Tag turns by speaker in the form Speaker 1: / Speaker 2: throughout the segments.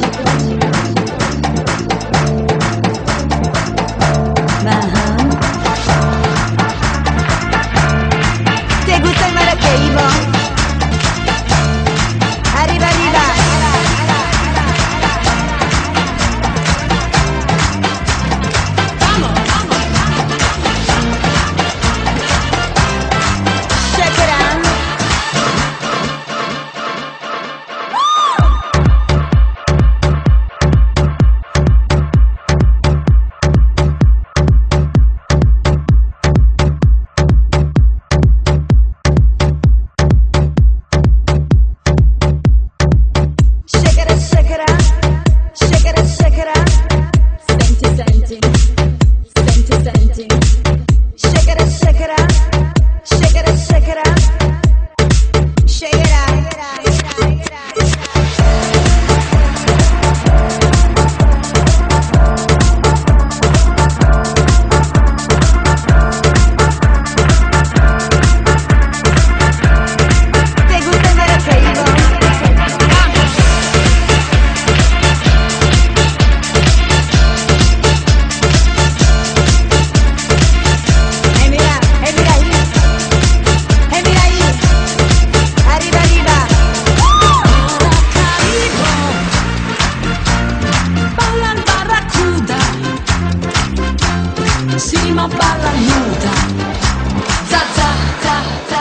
Speaker 1: Thank you. cima, bala nuda. Za, za, za, za.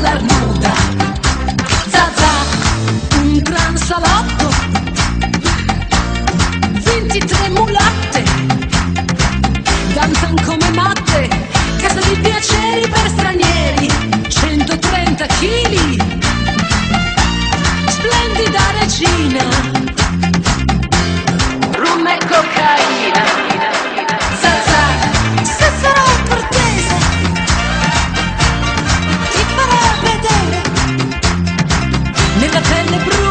Speaker 1: Let me. Naczelny brud